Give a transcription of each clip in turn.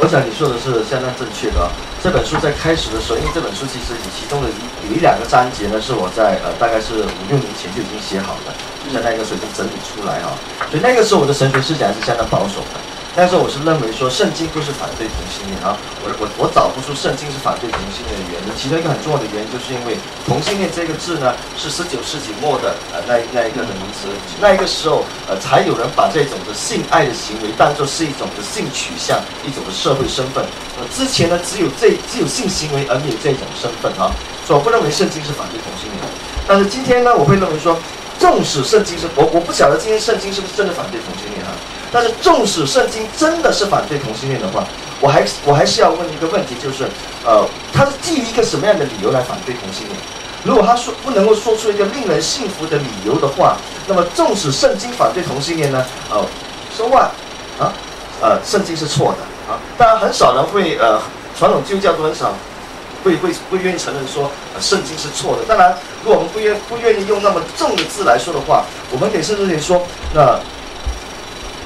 我想你说的是相当正确的啊。这本书在开始的时候，因为这本书其实你其中的一有一两个章节呢，是我在呃大概是五六年前就已经写好的，就在那个时候已经整理出来啊。所以那个时候我的神学思想是相当保守的。但是我是认为说，圣经不是反对同性恋啊，我我我找不出圣经是反对同性恋的原因。其中一个很重要的原因，就是因为同性恋这个字呢，是十九世纪末的呃那那一个的名词，那一个时候呃才有人把这种的性爱的行为当做是一种的性取向，一种的社会身份。呃，之前呢只有这只有性行为而没有这种身份啊，所以我不认为圣经是反对同性恋。但是今天呢，我会认为说，纵使圣经是我我不晓得今天圣经是不是真的反对同性恋啊。但是，纵使圣经真的是反对同性恋的话，我还我还是要问一个问题，就是，呃，他是基于一个什么样的理由来反对同性恋？如果他说不能够说出一个令人信服的理由的话，那么纵使圣经反对同性恋呢？呃，说话啊，呃，圣经是错的啊。当然，很少人会呃，传统基督教都很少会会会愿意承认说圣经是错的。当然，如果我们不愿不愿意用那么重的字来说的话，我们可以甚至可以说那。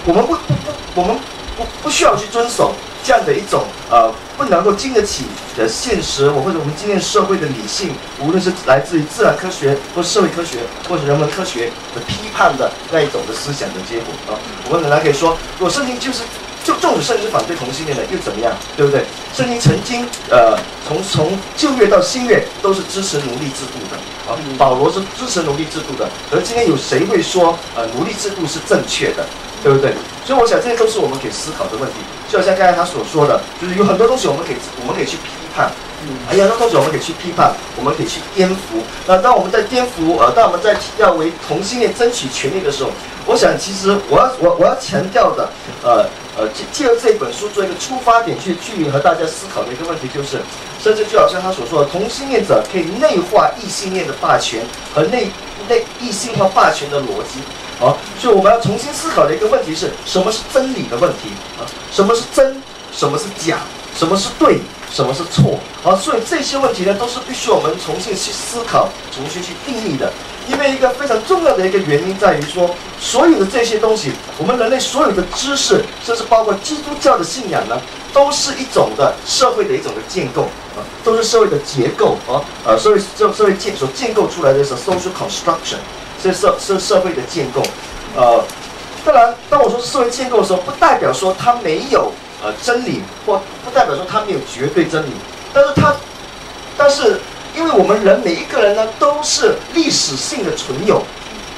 我们不不不，我们不不需要去遵守这样的一种呃不能够经得起的现实，我或者我们今天社会的理性，无论是来自于自然科学或社会科学或者人文科学的批判的那一种的思想的结果啊，我们仍然可以说，如果圣经就是就纵使圣经反对同性恋的又怎么样，对不对？圣经曾经呃从从旧约到新约都是支持奴隶制度的啊，保罗是支持奴隶制度的，而今天有谁会说呃奴隶制度是正确的？对不对？所以我想这些都是我们可以思考的问题。就好像刚才他所说的，就是有很多东西我们可以我们可以去批判，嗯，有很多东西我们可以去批判，我们可以去颠覆。那当我们在颠覆，呃，当我们在要为同性恋争取权利的时候，我想其实我要我我要强调的，呃呃，借借由这本书做一个出发点去去和大家思考的一个问题，就是甚至就好像他所说的，同性恋者可以内化异性恋的霸权和内内异性化霸权的逻辑。好，所以我们要重新思考的一个问题是什么是真理的问题啊？什么是真？什么是假？什么是对？什么是错？好，所以这些问题呢，都是必须我们重新去思考、重新去定义的。因为一个非常重要的一个原因在于说，所有的这些东西，我们人类所有的知识，甚至包括基督教的信仰呢，都是一种的社会的一种的建构啊，都是社会的结构啊，呃，社会这社会建所建构出来的是 social construction。这社社社会的建构，呃，当然，当我说是社会建构的时候，不代表说它没有呃真理，或不代表说它没有绝对真理，但是它，但是，因为我们人每一个人呢，都是历史性的存有。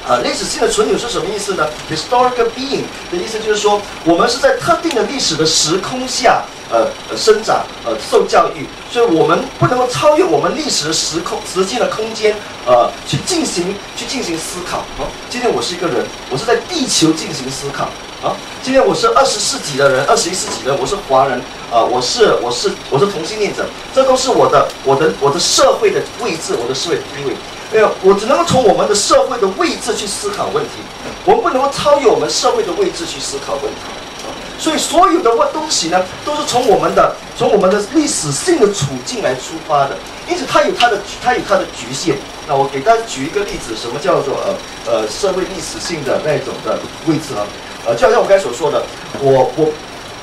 啊，历史性的存有是什么意思呢？Historical being 的意思就是说，我们是在特定的历史的时空下，呃，生长，呃，受教育，所以我们不能够超越我们历史的时空、时间的空间，呃，去进行去进行思考。哦，今天我是一个人，我是在地球进行思考。啊，今天我是二十世纪的人，二十一世纪的人，我是华人，啊，我是我是我是同性恋者，这都是我的我的我的社会的位置，我的社会地位。没有，我只能够从我们的社会的位置去思考问题，我们不能够超越我们社会的位置去思考问题。所以所有的问东西呢，都是从我们的从我们的历史性的处境来出发的，因此它有它的它有它的局限。那我给大家举一个例子，什么叫做呃呃社会历史性的那种的位置呢？呃，就好像我刚才所说的，我我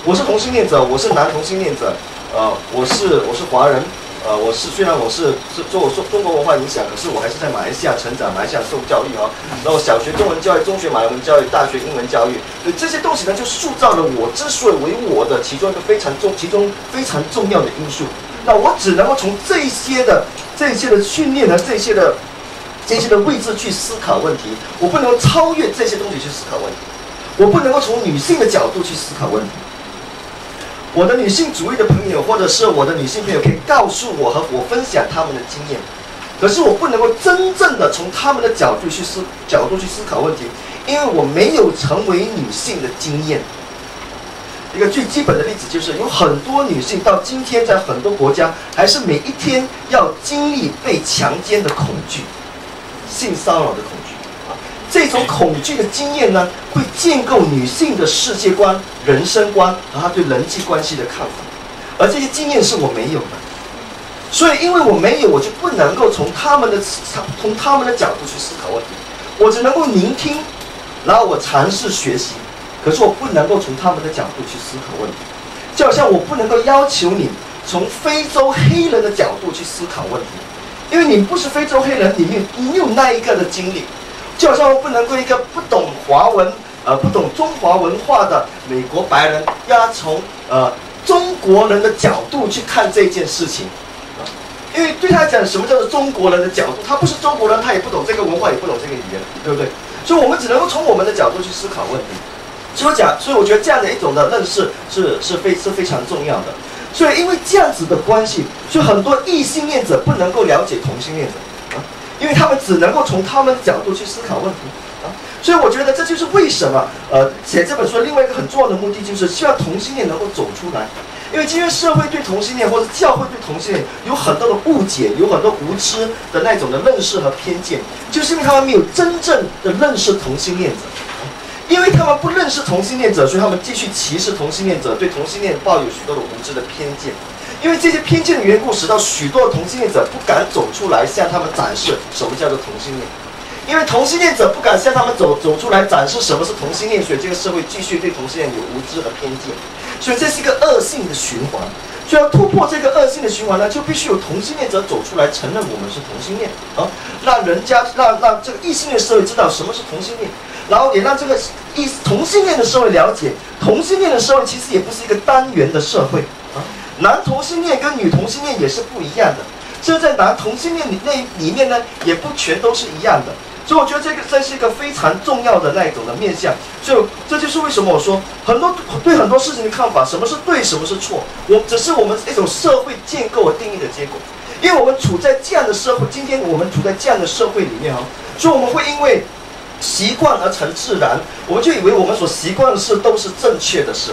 我是同性恋者，我是男同性恋者，呃，我是我是华人。呃，我是虽然我是是受受中国文化影响，可是我还是在马来西亚成长，马来西亚受教育啊。然后小学中文教育，中学马来文教育，大学英文教育，这些东西呢，就塑造了我之所以为我的其中一个非常重、其中非常重要的因素。那我只能够从这些的、这些的训练和这些的、这些的位置去思考问题，我不能够超越这些东西去思考问题，我不能够从女性的角度去思考问题。我的女性主义的朋友，或者是我的女性朋友，可以告诉我和我分享他们的经验，可是我不能够真正的从他们的角度去思角度去思考问题，因为我没有成为女性的经验。一个最基本的例子就是，有很多女性到今天在很多国家，还是每一天要经历被强奸的恐惧，性骚扰的恐惧。这种恐惧的经验呢，会建构女性的世界观、人生观和她对人际关系的看法，而这些经验是我没有的，所以因为我没有，我就不能够从他们的从他们的角度去思考问题，我只能够聆听，然后我尝试学习，可是我不能够从他们的角度去思考问题。就好像我不能够要求你从非洲黑人的角度去思考问题，因为你不是非洲黑人，你没有你没有那一个的经历。就好像我不能够一个不懂华文，呃，不懂中华文化的美国白人，要从呃中国人的角度去看这件事情，啊，因为对他讲，什么叫做中国人的角度？他不是中国人，他也不懂这个文化，也不懂这个语言，对不对？所以，我们只能够从我们的角度去思考问题。所以讲，所以我觉得这样的一种的认识是是非是非常重要的。所以，因为这样子的关系，所以很多异性恋者不能够了解同性恋者。因为他们只能够从他们的角度去思考问题啊，所以我觉得这就是为什么呃写这本书另外一个很重要的目的，就是希望同性恋能够走出来。因为今天社会对同性恋或者教会对同性恋有很多的误解，有很多无知的那种的认识和偏见，就是因为他们没有真正的认识同性恋者，因为他们不认识同性恋者，所以他们继续歧视同性恋者，对同性恋抱有许多的无知的偏见。因为这些偏见的缘故，使到许多同性恋者不敢走出来向他们展示什么叫做同性恋。因为同性恋者不敢向他们走走出来展示什么是同性恋，所以这个社会继续对同性恋有无知和偏见。所以这是一个恶性的循环。所以要突破这个恶性的循环呢，就必须有同性恋者走出来承认我们是同性恋啊，让人家让让这个异性恋社会知道什么是同性恋，然后也让这个异同性恋的社会了解，同性恋的社会其实也不是一个单元的社会。男同性恋跟女同性恋也是不一样的，这在男同性恋里那里面呢，也不全都是一样的。所以我觉得这个这是一个非常重要的那一种的面相。就这就是为什么我说很多对很多事情的看法，什么是对，什么是错，我只是我们一种社会建构和定义的结果。因为我们处在这样的社会，今天我们处在这样的社会里面啊，所以我们会因为习惯而成自然，我们就以为我们所习惯的事都是正确的事。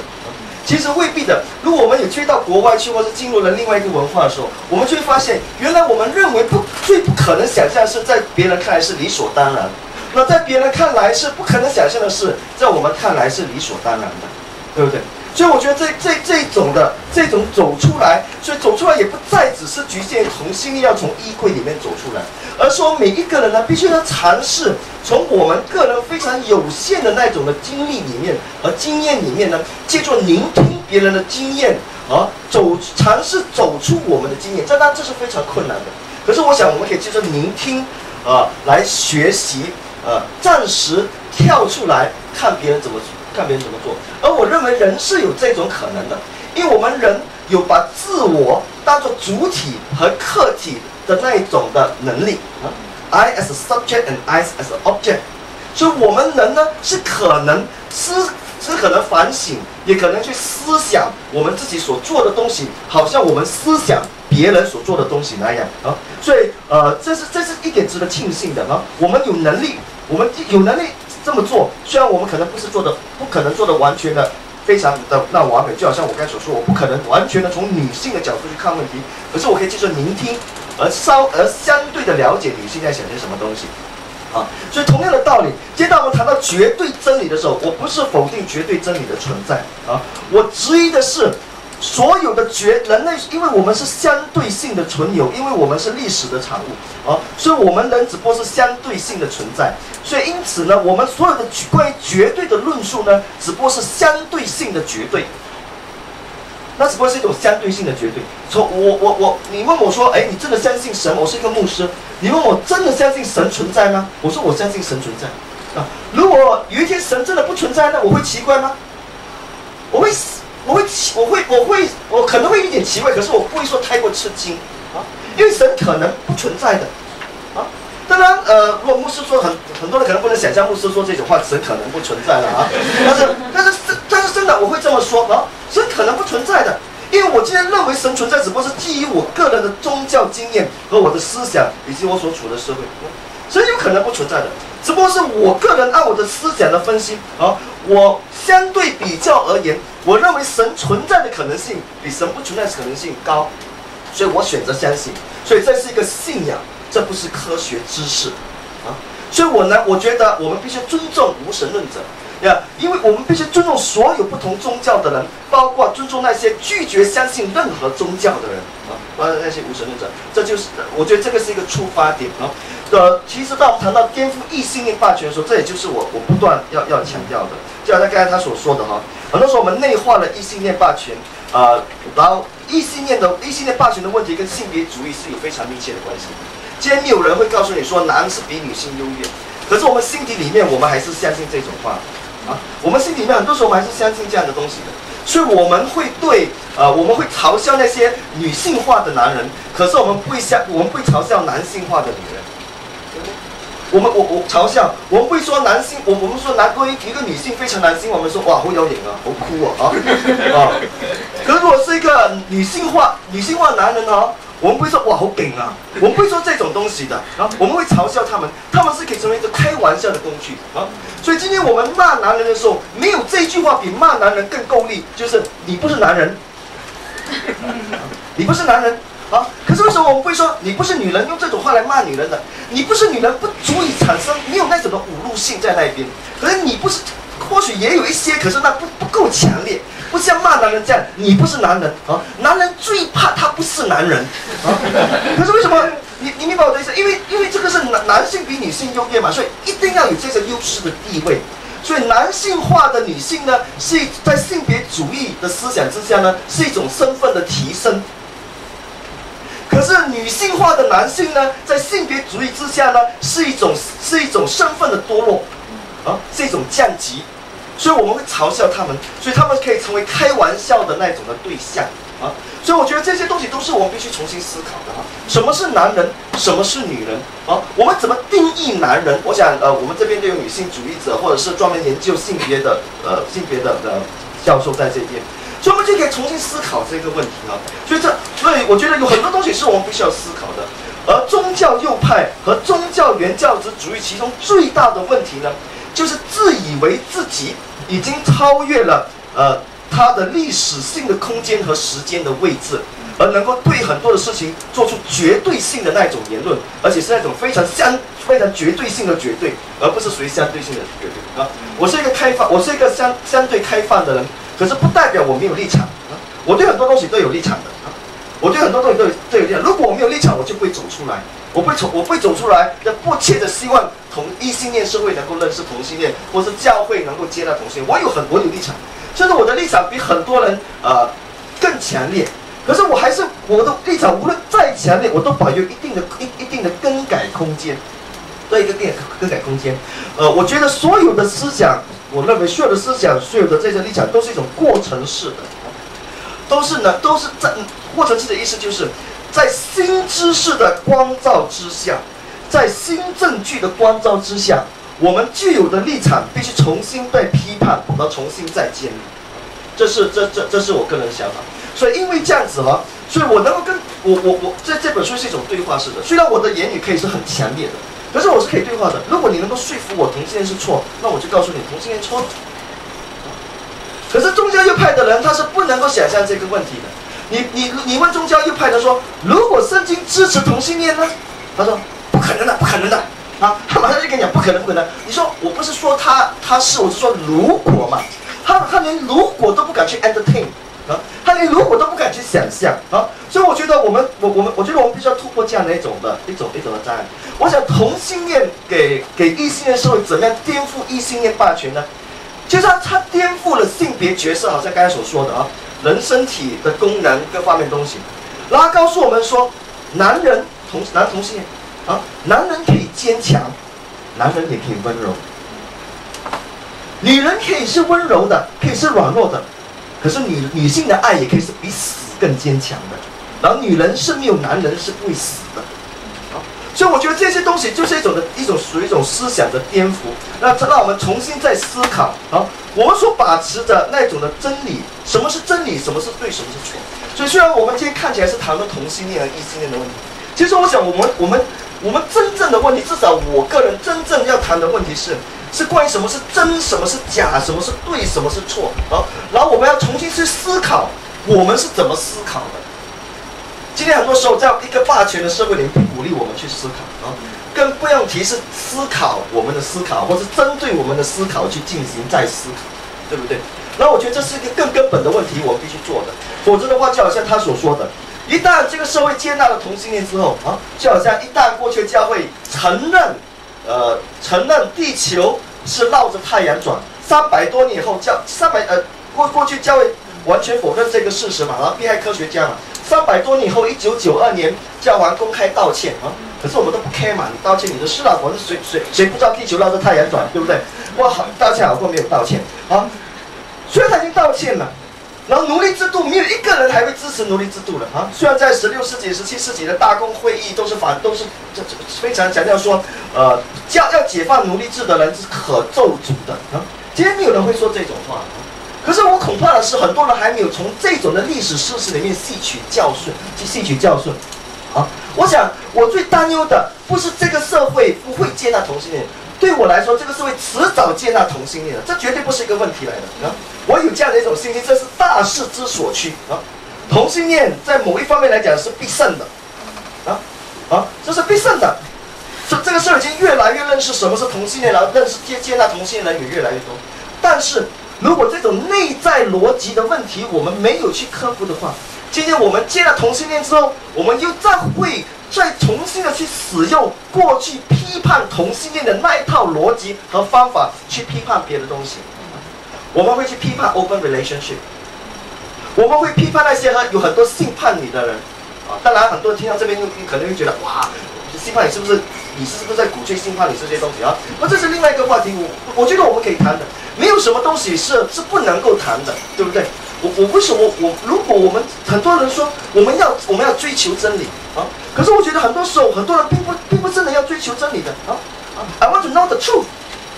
其实未必的。如果我们有去到国外去，或是进入了另外一个文化的时候，我们就会发现，原来我们认为不最不可能想象是在别人看来是理所当然，那在别人看来是不可能想象的事，在我们看来是理所当然的，对不对？所以我觉得这这这种的这种走出来，所以走出来也不再只是局限于从心里要从衣柜里面走出来，而说每一个人呢，必须要尝试从我们个人非常有限的那种的经历里面和经验里面呢，借助聆听别人的经验而走尝试走出我们的经验。这当然这是非常困难的，可是我想我们可以借助聆听啊来学习，呃，暂时跳出来看别人怎么。看别人怎么做，而我认为人是有这种可能的，因为我们人有把自我当做主体和客体的那一种的能力啊，I as subject and I as object，所以我们人呢是可能思是可能反省，也可能去思想我们自己所做的东西，好像我们思想别人所做的东西那样啊，所以呃，这是这是一点值得庆幸的啊，我们有能力，我们有能力。这么做，虽然我们可能不是做的，不可能做的完全的非常的那完美，就好像我刚才所说，我不可能完全的从女性的角度去看问题，可是我可以接受聆听，而稍而相对的了解女性在想些什么东西，啊，所以同样的道理，接到我们谈到绝对真理的时候，我不是否定绝对真理的存在啊，我质疑的是。所有的绝人类，因为我们是相对性的存有，因为我们是历史的产物啊，所以我们人只不过是相对性的存在。所以因此呢，我们所有的关于绝对的论述呢，只不过是相对性的绝对。那只不过是一种相对性的绝对。从我我我，你问我说，哎，你真的相信神？我是一个牧师，你问我真的相信神存在吗？我说我相信神存在啊。如果有一天神真的不存在，那我会奇怪吗？我会死。我会奇，我会，我会，我可能会有点奇怪，可是我不会说太过吃惊啊，因为神可能不存在的啊。当然，呃，如果牧师说很很多人可能不能想象牧师说这种话，神可能不存在了啊。但是，但是，但是真的我会这么说啊，神可能不存在的，因为我今天认为神存在，只不过是基于我个人的宗教经验和我的思想以及我所处的社会，神有可能不存在的。只不过是我个人按我的思想的分析啊，我相对比较而言，我认为神存在的可能性比神不存在的可能性高，所以我选择相信。所以这是一个信仰，这不是科学知识啊。所以我呢，我觉得我们必须尊重无神论者。呀，因为我们必须尊重所有不同宗教的人，包括尊重那些拒绝相信任何宗教的人啊，包括那些无神论者。这就是我觉得这个是一个出发点啊。呃，其实当我们谈到颠覆异性恋霸权的时候，这也就是我我不断要要强调的。就好像刚才他所说的哈，很多时候我们内化了异性恋霸权，呃，然后异性恋的异性恋霸权的问题跟性别主义是有非常密切的关系。今天有人会告诉你说男是比女性优越，可是我们心底里面我们还是相信这种话啊，我们心里面很多时候我们还是相信这样的东西的，所以我们会对呃我们会嘲笑那些女性化的男人，可是我们不会笑我们不会嘲笑男性化的女人。我们我我嘲笑，我们不会说男性，我我们说男关于一个女性非常男性，我们说哇好有型啊，好酷啊啊 啊！可是如果是一个女性化女性化男人哦，我们不会说哇好顶啊，我们不会说这种东西的啊，我们会嘲笑他们，他们是可以成为一个开玩笑的工具啊。所以今天我们骂男人的时候，没有这句话比骂男人更够力，就是你不是男人，你不是男人。啊！可是为什么我们会说你不是女人？用这种话来骂女人的，你不是女人，不足以产生没有那种的侮辱性在那边。可是你不是，或许也有一些，可是那不不够强烈，不像骂男人这样。你不是男人啊！男人最怕他不是男人啊！可是为什么？你你明白我的意思？因为因为这个是男男性比女性优越嘛，所以一定要有这个优势的地位。所以男性化的女性呢，是在性别主义的思想之下呢，是一种身份的提升。可是女性化的男性呢，在性别主义之下呢，是一种是一种身份的堕落，啊，是一种降级，所以我们会嘲笑他们，所以他们可以成为开玩笑的那种的对象，啊，所以我觉得这些东西都是我们必须重新思考的哈。什么是男人？什么是女人？啊，我们怎么定义男人？我想，呃，我们这边都有女性主义者，或者是专门研究性别的，呃，性别的的教授在这边。所以，我们就可以重新思考这个问题啊。所以，这所以我觉得有很多东西是我们必须要思考的。而宗教右派和宗教原教旨主义其中最大的问题呢，就是自以为自己已经超越了呃它的历史性的空间和时间的位置，而能够对很多的事情做出绝对性的那种言论，而且是那种非常相非常绝对性的绝对，而不是属于相对性的绝对啊。我是一个开放，我是一个相相对开放的人。可是不代表我没有立场！我对很多东西都有立场的！我对很多东西都有都有立场。如果我没有立场，我就不会走出来。我不会从我不会走出来，要迫切的希望同异性恋社会能够认识同性恋，或是教会能够接纳同性。我有很我有立场，甚至我的立场比很多人呃更强烈。可是我还是我的立场，无论再强烈，我都保有一定的一一定的更改空间，的一个更更改空间。呃，我觉得所有的思想。我认为所有的思想，所有的这些立场，都是一种过程式的，都是呢，都是在过程式的意思，就是在新知识的光照之下，在新证据的光照之下，我们具有的立场必须重新被批判，和重新再建立。这是这这这是我个人的想法。所以因为这样子哈，所以我能够跟我我我这这本书是一种对话式的，虽然我的言语可以是很强烈的。可是我是可以对话的。如果你能够说服我同性恋是错，那我就告诉你同性恋错。可是宗教右派的人他是不能够想象这个问题的。你你你问宗教右派的说，如果圣经支持同性恋呢？他说不可能的，不可能的啊！他马上就跟你讲不可能，不可能。你说我不是说他他是，我是说如果嘛，他他连如果都不敢去 entertain。啊他连如果都不敢去想象啊，所以我觉得我们，我我们，我觉得我们必须要突破这样的一种的一种一种的障碍。我想同性恋给给异性恋社会怎么样颠覆异性恋霸权呢？就是他他颠覆了性别角色，好像刚才所说的啊，人身体的功能各方面东西，然后告诉我们说，男人同男同性恋啊，男人可以坚强，男人也可以温柔，女人可以是温柔的，可以是软弱的。可是女女性的爱也可以是比死更坚强的，然后女人是没有男人是不会死的，啊，所以我觉得这些东西就是一种的一种属于一种思想的颠覆，那这让我们重新再思考啊，我们所把持的那种的真理，什么是真理，什么是对，什么是错。所以虽然我们今天看起来是谈论同性恋和异性恋的问题，其实我想我们我们我们真正的问题，至少我个人真正要谈的问题是。是关于什么是真，什么是假，什么是对，什么是错啊？然后我们要重新去思考，我们是怎么思考的。今天很多时候，在一个霸权的社会里，不鼓励我们去思考啊，更不用提是思考我们的思考，或是针对我们的思考去进行再思考，对不对？那我觉得这是一个更根本的问题，我们必须做的。否则的话，就好像他所说的，一旦这个社会接纳了同性恋之后啊，就好像一旦过去的教会承认。呃，承认地球是绕着太阳转，三百多年以后教三百呃过过去教会完全否认这个事实嘛，然后逼害科学家嘛。三百多年以后，一九九二年，教皇公开道歉啊，可是我们都不 care 嘛，你道歉你的事啊，我是谁谁谁不知道地球绕着太阳转，对不对？哇，好道歉好过没有道歉啊？虽然他已经道歉了。然后奴隶制度没有一个人还会支持奴隶制度的啊！虽然在十六世纪、十七世纪的大公会议都是反，都是这这非常强调说，呃，要要解放奴隶制的人是可咒诅的啊！今天没有人会说这种话，可是我恐怕的是，很多人还没有从这种的历史事实里面吸取教训，去吸取教训啊！我想，我最担忧的不是这个社会不会接纳同性恋。对我来说，这个社会迟早接纳同性恋的，这绝对不是一个问题来的啊！我有这样的一种信心，这是大势之所趋啊！同性恋在某一方面来讲是必胜的，啊啊，这是必胜的。这这个社会已经越来越认识什么是同性恋了，认识接接纳同性恋的人也越来越多。但是如果这种内在逻辑的问题我们没有去克服的话，今天我们接纳同性恋之后，我们又再会。再重新的去使用过去批判同性恋的那一套逻辑和方法去批判别的东西，我们会去批判 open relationship，我们会批判那些哈有很多性叛逆的人，啊，当然很多人听到这边又可能会觉得哇，性叛逆是不是你是不是在鼓吹性叛逆这些东西啊？那这是另外一个话题，我我觉得我们可以谈的，没有什么东西是是不能够谈的，对不对？我我为什么我如果我们很多人说我们要我们要追求真理啊？可是我觉得很多时候很多人并不并不真的要追求真理的啊啊！I want to know the truth.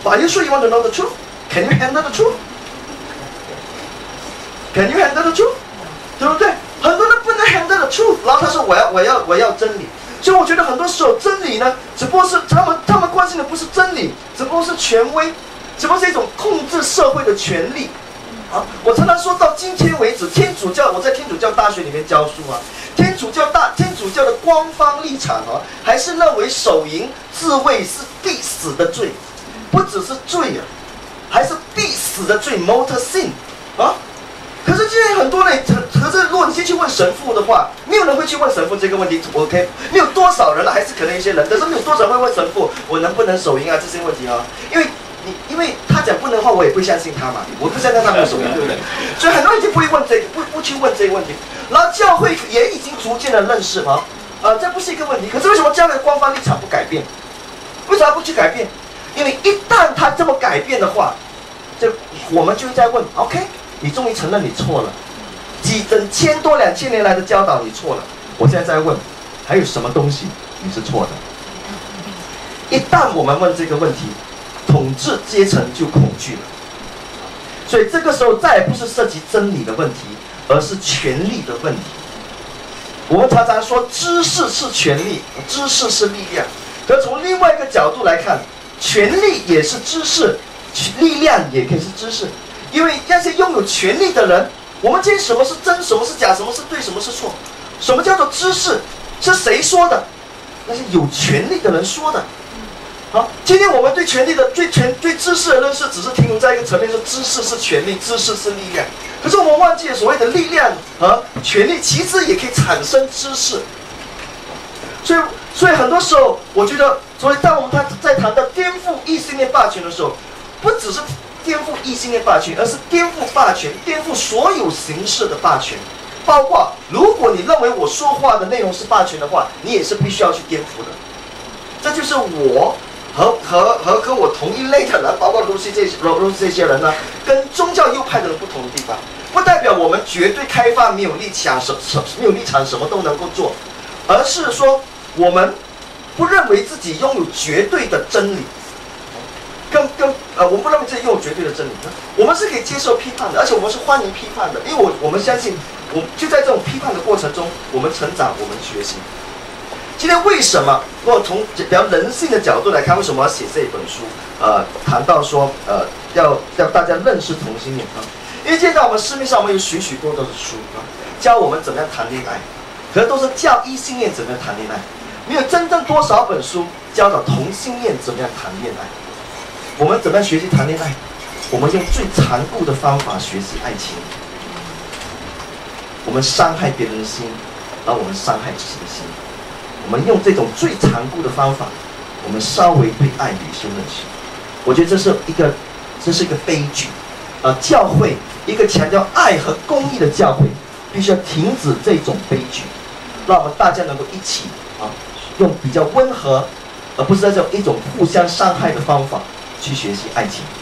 Are you sure you want to know the truth? Can you handle the truth? Can you handle the truth? 对不对？很多人不能 handle the truth，然后他说我要我要我要真理。所以我觉得很多时候真理呢，只不过是他们他们关心的不是真理，只不过是权威，只不过是一种控制社会的权利。啊，我常常说到今天为止，天主教我在天主教大学里面教书啊，天主教大天主教的官方立场啊，还是认为手淫自卫是必死的罪，不只是罪啊，还是必死的罪，mortal sin 啊。可是今天很多人，可可是如果你先去问神父的话，没有人会去问神父这个问题。OK，没有多少人了，还是可能一些人，但是没有多少人会问神父，我能不能手淫啊这些问题啊，因为。你因为他讲不能的话，我也不相信他嘛，我不相信他没有手淫，对不对？所以很多人就不会问这，不不去问这个问题。然后教会也已经逐渐的认识啊，呃，这不是一个问题。可是为什么教会官方立场不改变？为什么不去改变？因为一旦他这么改变的话，这我们就会在问：OK，你终于承认你错了，几整千多两千年来的教导你错了。我现在在问，还有什么东西你是错的？一旦我们问这个问题。统治阶层就恐惧了，所以这个时候再也不是涉及真理的问题，而是权力的问题。我们常常说知识是权力，知识是力量。可从另外一个角度来看，权力也是知识，力量也可以是知识。因为那些拥有权力的人，我们今天什么是真，什么是假，什么是对，什么是错？什么叫做知识？是谁说的？那些有权力的人说的。好，今天我们对权力的最权、最知识的认识，只是停留在一个层面，说知识是权力，知识是力量。可是我们忘记了，所谓的力量和权力，其实也可以产生知识。所以，所以很多时候，我觉得，所以当我们他在谈到颠覆异性恋霸权的时候，不只是颠覆异性恋霸权，而是颠覆霸权，颠覆所有形式的霸权，包括如果你认为我说话的内容是霸权的话，你也是必须要去颠覆的。这就是我。和和和和我同一类的人，包括露西这些露西这些人呢，跟宗教右派的人不同的地方，不代表我们绝对开放没有立场，什什没有立场，什么都能够做，而是说我们不认为自己拥有绝对的真理，跟跟我们不认为自己有绝对的真理，我们是可以接受批判的，而且我们是欢迎批判的，因为我我们相信，我就在这种批判的过程中，我们成长，我们学习。今天为什么？如果从比较人性的角度来看，为什么要写这本书？呃，谈到说，呃，要要大家认识同性恋啊。因为现在我们市面上我们有许许多多的书啊，教我们怎么样谈恋爱，可是都是教异性恋怎么样谈恋爱，没有真正多少本书教导同性恋怎么样谈恋爱。我们怎么样学习谈恋爱？我们用最残酷的方法学习爱情。我们伤害别人的心，而我们伤害自己的心。我们用这种最残酷的方法，我们稍微对爱有些认识。我觉得这是一个，这是一个悲剧。呃，教会一个强调爱和公益的教会，必须要停止这种悲剧，让我们大家能够一起啊，用比较温和，而不是那种一种互相伤害的方法去学习爱情。